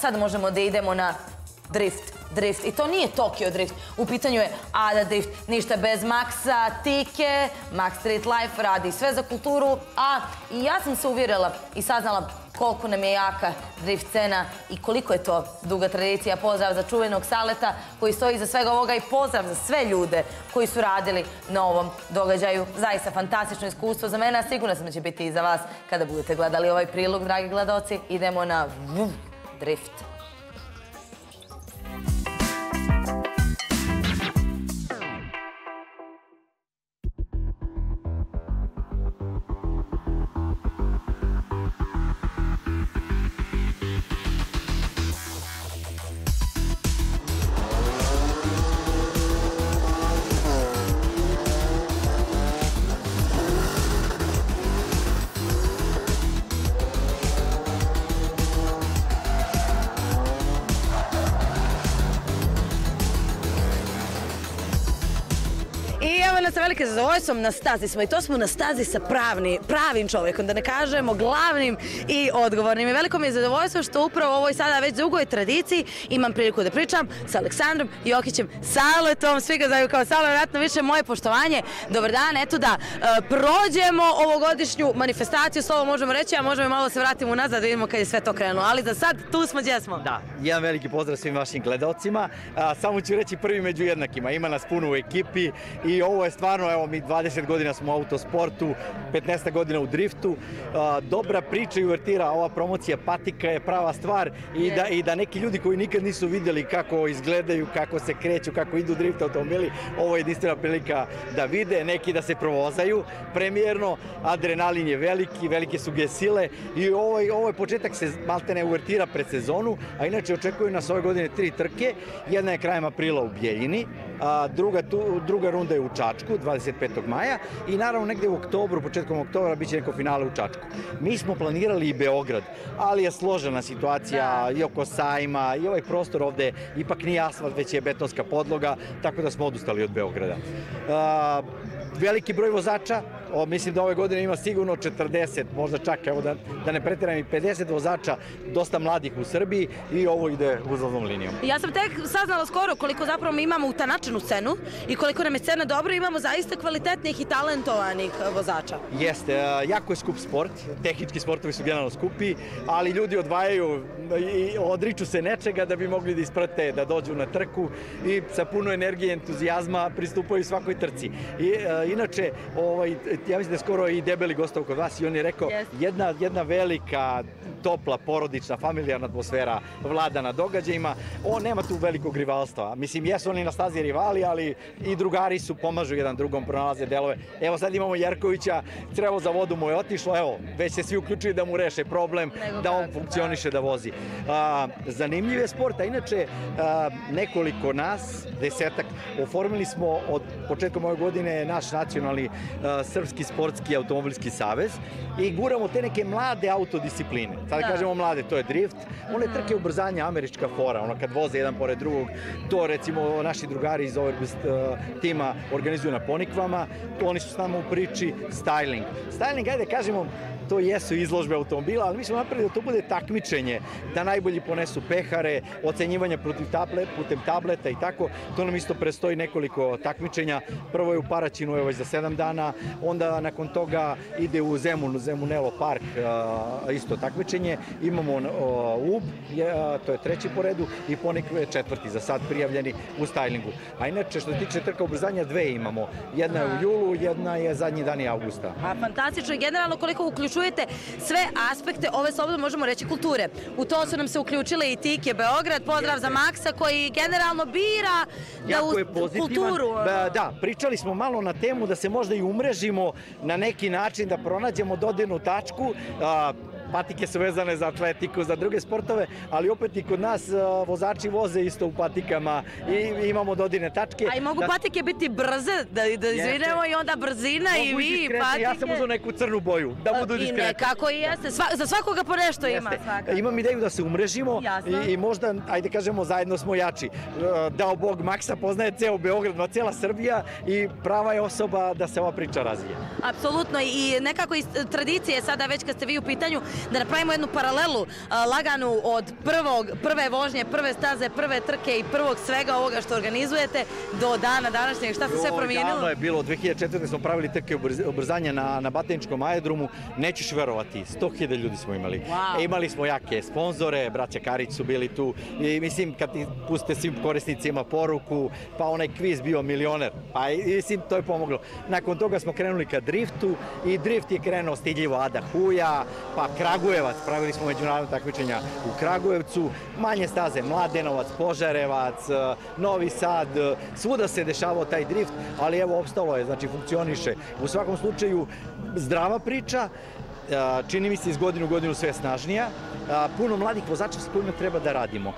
sad možemo da idemo na drift, drift. I to nije Tokyo drift. U pitanju je Ada drift. Ništa bez Maxa, Tike, Max Street Life radi sve za kulturu. A i ja sam se uvjerila i saznala koliko nam je jaka drift scena i koliko je to duga tradicija. Pozdrav za čuvenog Saleta koji stoji iza svega ovoga i pozdrav za sve ljude koji su radili na ovom događaju. Zaista fantastično iskustvo za mene, a sigurno sam da će biti i za vas kada budete gledali ovaj prilog, dragi gledoci. Idemo na drift. I evo nas sa velike zadovoljstvom na stazi smo i to smo na stazi sa pravni, pravim čovjekom, da ne kažemo glavnim i odgovornim. I veliko mi je zadovoljstvo što upravo ovoj sada već dugoj tradiciji imam priliku da pričam sa Aleksandrom Jokićem Saletom. Svi ga znaju kao Salo, vjerojatno više moje poštovanje. Dobar dan, eto da e, prođemo ovogodišnju manifestaciju, slovo možemo reći, a možemo malo se vratimo unazad da vidimo kad je sve to krenulo. Ali za sad tu smo gdje smo. Da, jedan veliki pozdrav svim vašim gledalcima. A, samo ću reći prvi među jednakima. Ima nas puno u ekipi i ovo je stvarno, evo mi 20 godina smo u autosportu, 15 godina u driftu. A, dobra priča i uvertira, ova promocija patika je prava stvar i da, i da neki ljudi koji nikad nisu vidjeli kako izgledaju, kako se kreću, kako idu drift automobili, ovo je jedinstvena prilika da vide, neki da se provozaju. Premijerno, adrenalin je veliki, velike su gesile i ovo, je- ovo je početak se maltene uvertira pred sezonu, a inače očekuju nas ove godine tri trke, jedna je krajem aprila u Bijeljini, a druga, tu, druga runda je u Čačku, 25. maja i naravno negde u oktobru, početkom oktobra biće neko finale u Čačku. Mi smo planirali i Beograd, ali je složena situacija i oko sajma i ovaj prostor ovde ipak nije asfalt, već je betonska podloga, tako da smo odustali od Beograda. Veliki broj vozača, o, mislim da ove godine ima sigurno 40, možda čak, evo da, da ne pretiram i 50 vozača, dosta mladih u Srbiji i ovo ide uzlaznom linijom. Ja sam tek saznala skoro koliko zapravo mi imamo utanačenu scenu i koliko nam je scena dobra, imamo zaista kvalitetnih i talentovanih e, vozača. Jeste, a, jako je skup sport, tehnički sportovi su generalno skupi, ali ljudi odvajaju i odriču se nečega da bi mogli da isprate, da dođu na trku i sa puno energije i entuzijazma pristupaju svakoj trci. I, a, inače, ovaj, ja mislim da je skoro i debeli gostao kod vas i on je rekao Jeste. jedna, jedna velika, topla, porodična, familijarna atmosfera vlada na događajima. On nema tu velikog rivalstva. Mislim, jesu oni na stazi rivali, ali i drugari su, pomažu jedan drugom, pronalaze delove. Evo sad imamo Jerkovića, crevo za vodu mu je otišlo, evo, već se svi uključili da mu reše problem, Nego da on kako, funkcioniše, da vozi. A, zanimljiv je sport, a inače a, nekoliko nas, desetak, oformili smo od početkom ove godine naš nacionalni a, Srpski sportski automobilski savez i guramo te neke mlade autodiscipline. Sad Da. kažemo mlade, to je drift, one trke ubrzanja, američka fora, ono kad voze jedan pored drugog, to recimo naši drugari iz Overbest uh, tima organizuju na Ponikvama, oni su s nama u priči styling. Styling, ajde kažemo, to jesu izložbe automobila, ali mi smo napravili da to bude takmičenje, da najbolji ponesu pehare, ocenjivanje protiv table, putem tableta i tako. To nam isto prestoji nekoliko takmičenja. Prvo je u Paraćinu, evo već za sedam dana, onda nakon toga ide u Zemun, u Zemunelo park, isto takmičenje. Imamo UB, to je treći po redu, i Ponikve četvrti, za sad prijavljeni u stylingu. A inače, što se tiče trka ubrzanja, dve imamo. Jedna je u julu, jedna je zadnji dani avgusta. A fantastično i generalno koliko uključujete sve aspekte ove slobodno možemo reći kulture. U to su nam se uključile i Tike Beograd, pozdrav za Maksa koji generalno bira da u kulturu. Da, da, pričali smo malo na temu da se možda i umrežimo na neki način, da pronađemo dodirnu tačku. Patike su vezane za atletiku, za druge sportove, ali opet i kod nas vozači voze isto u patikama i imamo dodirne tačke. A i mogu da, patike biti brze, da, da izvinemo i onda brzina i vi i patike. Ja sam uzeo neku crnu boju, da budu I diskretne. nekako i jeste. Sva, za svakoga po nešto ima. Svakako. Imam ideju da se umrežimo i, i možda, ajde kažemo, zajedno smo jači. E, Dao Bog, Maksa poznaje ceo Beograd, no cijela Srbija i prava je osoba da se ova priča razvije. Apsolutno i nekako iz tradicije sada već kad ste vi u pitanju da napravimo jednu paralelu a, laganu od prvog, prve vožnje, prve staze, prve trke i prvog svega ovoga što organizujete do dana današnjeg. Šta se sve promijenilo? davno je bilo, 2004. smo pravili trke ubrzanja na, na aerodromu, nećeš verovati, 100.000 ljudi smo imali. Wow. E, imali smo jake sponzore, braća Karić su bili tu i mislim kad ti pustite svim korisnicima poruku, pa onaj kviz bio milioner, pa i, mislim to je pomoglo. Nakon toga smo krenuli ka driftu i drift je krenuo stidljivo Ada Huja, pa Kragujevac, pravili smo međunarodno takmičenja u Kragujevcu, manje staze, Mladenovac, Požarevac, e, Novi Sad, e, svuda se dešavao taj drift, ali evo opstalo je, znači funkcioniše. U svakom slučaju zdrava priča, čini mi se iz godine u godinu sve snažnija. Puno mladih vozača s kojima treba da radimo.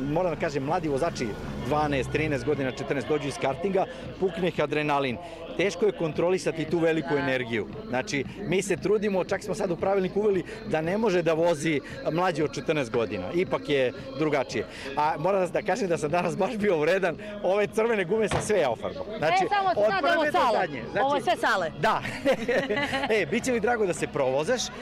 Moram da kažem, mladi vozači 12, 13 godina, 14 dođu iz kartinga, pukne ih adrenalin. Teško je kontrolisati tu veliku energiju. Znači, mi se trudimo, čak smo sad u pravilniku uveli da ne može da vozi mlađi od 14 godina. Ipak je drugačije. A moram da kažem da sam danas baš bio vredan, ove crvene gume sam sve ja ofarbao. e, samo od sad prve ovo do sale. zadnje. Znači, Ovo je sve sale. Da. e, bit će mi drago da se provozeš.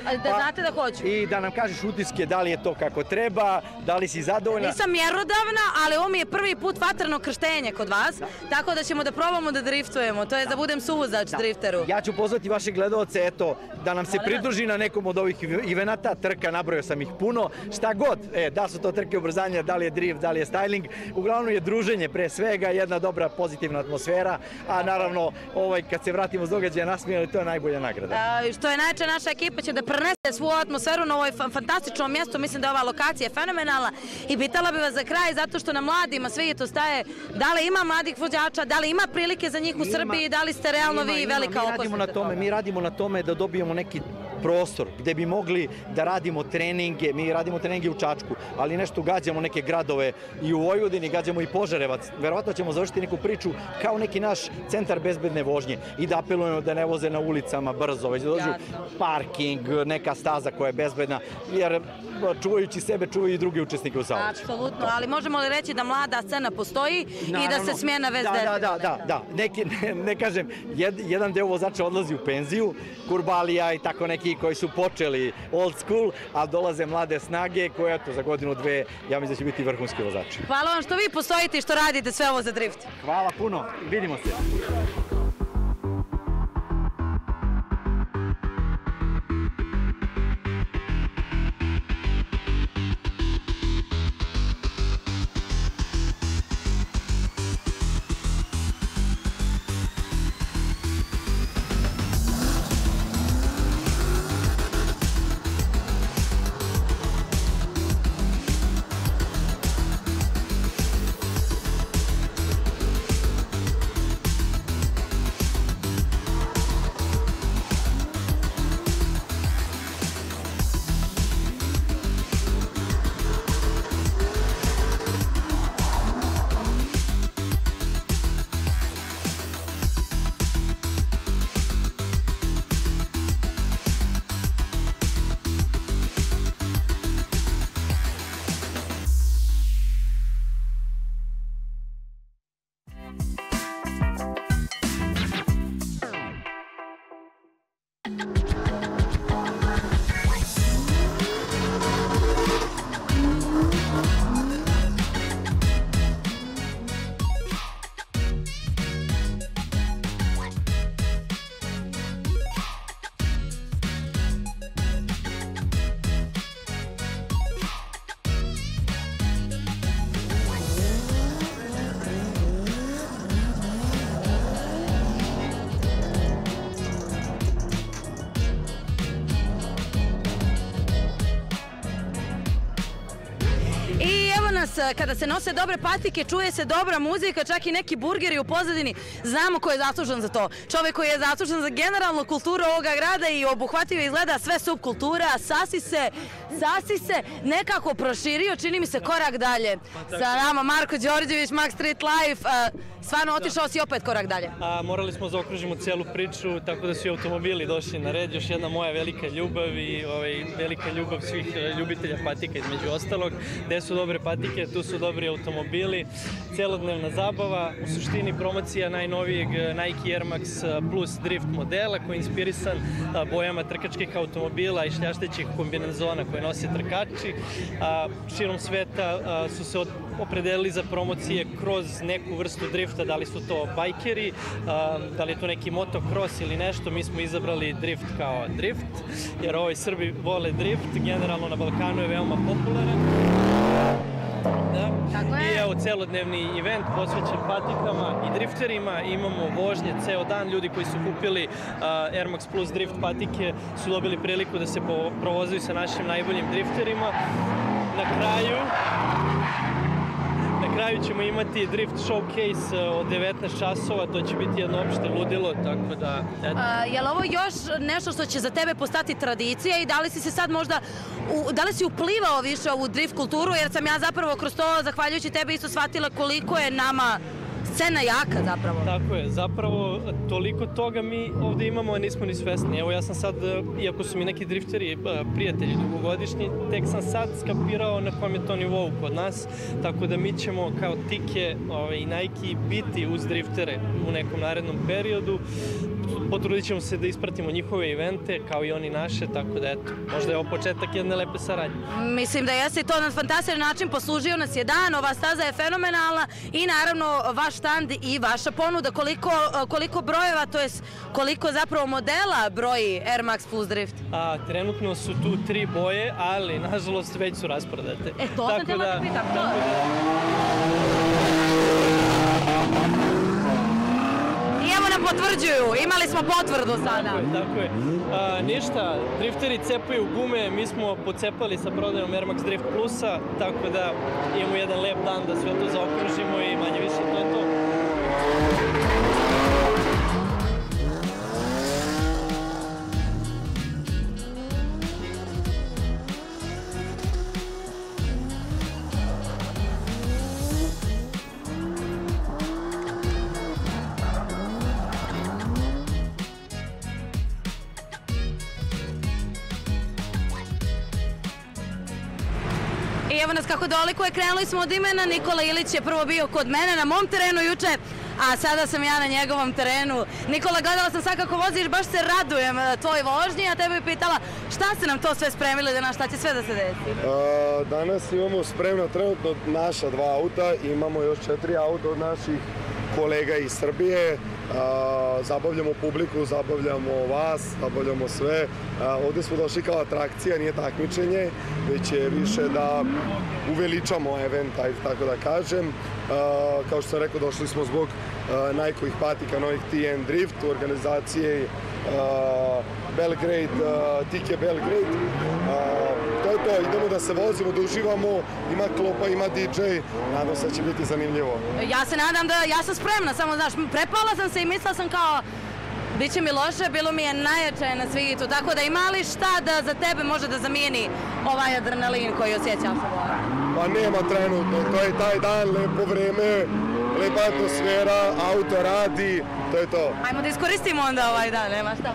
A da znate da hoću. I da nam kažeš utiske da li je to kako treba, da li si zadovoljna. Nisam mjerodavna, ali ovo mi je prvi put vatreno krštenje kod vas, tako da ćemo da probamo da driftujemo, to je da, budem suvozač drifteru. Ja ću pozvati vaše gledaoce, eto, da nam se Molim pridruži na nekom od ovih evenata, trka, nabrojao sam ih puno, šta god, e, da su to trke ubrzanja, da li je drift, da li je styling, uglavnom je druženje pre svega, jedna dobra pozitivna atmosfera, a naravno, ovaj, kad se vratimo s događaja nasmijali, to je najbolja nagrada. A, što je najče, naša ekipa će da prenese svu atmosferu na ovoj fa- fantastičnom mjestu. Mislim da je ova lokacija fenomenalna i pitala bi vas za kraj, zato što na mladima sve to staje, da li ima mladih vođača, da li ima prilike za njih u Srbiji, da li ste realno Ima, vi ima, velika mi radimo na tome, mi radimo na tome da dobijemo neki prostor gde bi mogli da radimo treninge, mi radimo treninge u Čačku, ali nešto gađamo neke gradove i u Vojvodini, gađamo i Požarevac. Verovatno ćemo završiti neku priču kao neki naš centar bezbedne vožnje i da apelujemo da ne voze na ulicama brzo, već da dođu parking, neka staza koja je bezbedna, jer čuvajući sebe čuvaju i drugi učesnike u saobraćaju. Apsolutno, ali možemo li reći da mlada scena postoji i da se smjena već da, da, da, da, da. Neki, ne, ne kažem, jed, jedan deo vozača odlazi u penziju, Kurbalija i tako neki koji su počeli old school, a dolaze mlade snage koje, eto, za godinu, dve, ja mislim da će biti vrhunski vozači. Hvala vam što vi postojite i što radite sve ovo za drift. Hvala puno, vidimo se. Kada se nose dobre patike, čuje se dobra muzika, čak i neki burgeri u pozadini. Znamo ko je zaslužan za to. Čovjek koji je zaslužan za generalnu kulturu ovoga grada i obuhvatio izgleda sve subkultura, sasi se, sasi se nekako proširio, čini mi se korak dalje. Sa nama Marko Đorđević, Max Street Life, e, stvarno otišao si opet korak dalje. A morali smo zaokružimo celu priču, tako da su i automobili došli na red. Još jedna moja velika ljubav i ovaj, velika ljubav svih e, ljubitelja patika između ostalog. Gde su dobre patike, tu su dobri automobili, celodnevna zabava, u suštini promocija najnovijeg e, Nike Air Max e, Plus Drift modela koji je inspirisan bojama trkačkih automobila i šljaštećih kombinezona koje nose trkači. Širom sveta su se opredelili za promocije kroz neku vrstu drifta, da li su to bajkeri, da li je to neki motocross ili nešto, mi smo izabrali drift kao drift, jer ovaj Srbi vole drift, generalno na Balkanu je veoma popularan. Da. Tako je. I evo celodnevni event posvećen patikama i drifterima. Imamo vožnje ceo dan. Ljudi koji su kupili uh, Air Max Plus drift patike su dobili priliku da se provozaju sa našim najboljim drifterima. Na kraju kraju ćemo imati Drift Showcase eh, od 19 časova, to će biti jedno opšte ludilo, tako da... Eto. A, je li ovo još nešto što će za tebe postati tradicija i da li si se sad možda, u, da li si uplivao više u drift kulturu, jer sam ja zapravo kroz to, zahvaljujući tebe, isto shvatila koliko je nama scena jaka zapravo. Tako je, zapravo toliko toga mi ovde imamo, a nismo ni svesni. Evo ja sam sad, iako su mi neki drifteri prijatelji dugogodišnji, tek sam sad skapirao na kom je to nivou kod nas, tako da mi ćemo kao tike ovaj, i Nike biti uz driftere u nekom narednom periodu potrudit ćemo se da ispratimo njihove evente, kao i oni naše, tako da eto, možda je ovo početak jedne lepe saradnje. Mislim da jeste to na fantastičan način poslužio nas je dan, ova staza je fenomenalna i naravno vaš stand i vaša ponuda, koliko, koliko brojeva, to je koliko zapravo modela broji Air Max Plus Drift? A, trenutno su tu tri boje, ali nažalost već su rasprodate. E, to sam tela da, pitam, to... evo nam potvrđuju, imali smo potvrdu sada. Tako je, tako je. A, ništa, drifteri cepaju gume, mi smo pocepali sa prodajom Air Max Drift Plusa, tako da imamo jedan lep dan da sve to zaokružimo i manje više to je. Evo nas kako dolikuje, krenuli smo od imena, Nikola Ilić je prvo bio kod mene na mom terenu juče, a sada sam ja na njegovom terenu. Nikola, gledala sam sad kako voziš, baš se radujem e, tvoj vožnji, a tebe pitala šta ste nam to sve spremili da naš, šta će sve da se desi? A, danas imamo spremno trenutno naša dva auta, imamo još četiri auta od naših kolega iz Srbije, zabavljamo publiku, zabavljamo vas, zabavljamo sve. Ovde smo došli kao atrakcija, nije takmičenje, već je više da uveličamo event, tako da kažem. Kao što sam rekao, došli smo zbog Nike-ovih patika, novih TN Drift, u organizacije Belgrade, Tike Belgrade to je to, idemo da se vozimo, da uživamo, ima klopa, ima DJ, nadam se da će biti zanimljivo. Ja se nadam da, ja sam spremna, samo znaš, prepala sam se i mislila sam kao, Biće mi loše, bilo mi je najjače na svijetu, tako da ima li šta da za tebe može da zamijeni ovaj adrenalin koji osjećam sa Pa nema trenutno, to je taj dan, lepo vreme, lepa atmosfera, auto radi, to je to. Ajmo da iskoristimo onda ovaj dan, nema šta.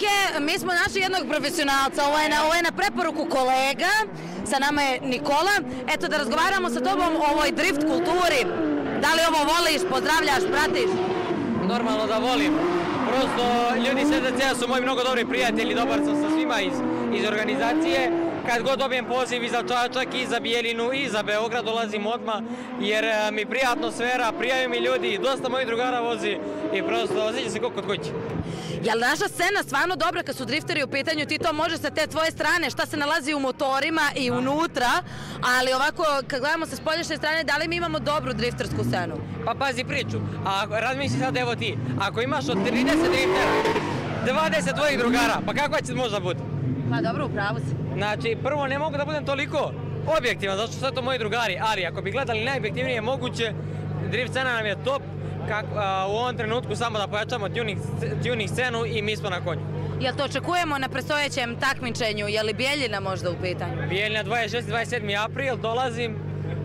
Zvuke, mi smo našli jednog profesionalca, ovo je na, ovo je na preporuku kolega, sa nama je Nikola. Eto, da razgovaramo sa tobom o ovoj drift kulturi. Da li ovo voliš, pozdravljaš, pratiš? Normalno da volim. Prosto, ljudi SDC-a su moji mnogo dobri prijatelji, dobar sam sa svima iz, iz organizacije. Kad god dobijem poziv i za Čačak, i za Bijelinu, i za Beograd dolazim odmah, jer e, mi prija atmosfera, prijaju mi ljudi, dosta mojih drugara vozi i prosto osjeća se kako kod kuće. Jel naša scena stvarno dobra kad su drifteri u pitanju, ti to možeš sa te tvoje strane, šta se nalazi u motorima i unutra, ali ovako kad gledamo sa spoljašnje strane, da li mi imamo dobru driftersku scenu? Pa pazi priču, a razmisli sad evo ti, ako imaš od 30 driftera, 20 tvojih drugara, pa kakva će možda biti? Pa dobro, upravo si. Znači, prvo ne mogu da budem toliko objektivan, zato što su sve to moji drugari, ali ako bi gledali najobjektivnije moguće, drift scena nam je top, kak, a, u ovom trenutku samo da pojačamo tuning, tuning scenu i mi smo na konju. Jel to očekujemo na predstojećem takmičenju, je li Bijeljina možda u pitanju? Bijeljina 26. 27. april dolazim,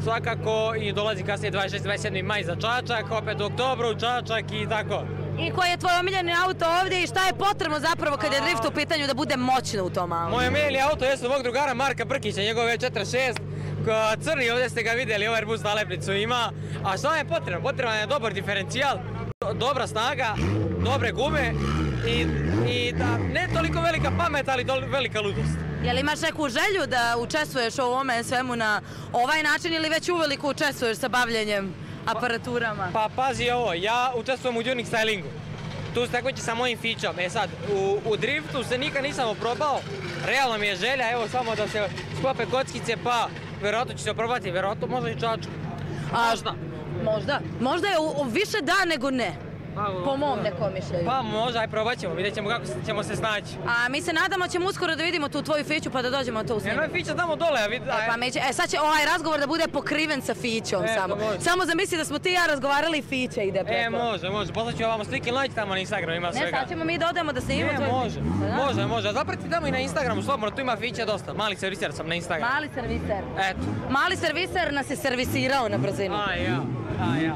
svakako i dolazi kasnije 26. 27. maj za Čačak, opet u oktobru Čačak i tako. I koji je tvoj omiljeni auto ovdje i šta je potrebno zapravo kad je drift u pitanju da bude moćno u tom autu? Moj omiljeni auto jesu mog drugara Marka Brkića, njegov V46, ko- crni, ovdje ste ga vidjeli, ovaj Airbus nalepnicu ima. A šta je potrebno? Potreban je dobar diferencijal, do- dobra snaga, dobre gume i, i da, ne toliko velika pamet, ali velika ludost. Jel imaš neku želju da učestvuješ u ovome svemu na ovaj način ili već uveliko učestvuješ sa bavljenjem aparaturama? Pa pazi ovo, ja učestvujem u tuning stylingu. Tu se takmiči sa mojim fićom. E sad, u, u driftu se nikad nisam oprobao. Realno mi je želja, evo samo da se sklope kockice, pa vjerojatno ću se oprobati, vjerojatno možda i čačku. Možda. Možda. Možda je u- u više da nego ne. Po mom nekom mišljenju. Pa možda, aj probat ćemo, vidjet ćemo kako ćemo se snaći. A mi se nadamo ćemo uskoro da vidimo tu tvoju fiću pa da dođemo to u snimku. fića tamo dole, a vidi... E, pa mi će- e, sad će ovaj razgovor da bude pokriven sa fićom E, samo. pa može. Samo zamisli da smo ti i ja razgovarali i fića ide preko. E, može, može, poslat ću ovamo slike, like tamo na Instagram, ima Ne, svega. sad ćemo mi da odemo da snimimo Ne, tvoju može, fiću. Pa da. može, može. Zaprati tamo i na Instagramu, slobodno, tu ima fića dosta. Mali serviser sam na Instagramu. Mali serviser. Eto. Mali serviser nas je servisirao na brzinu. A ja, a ja.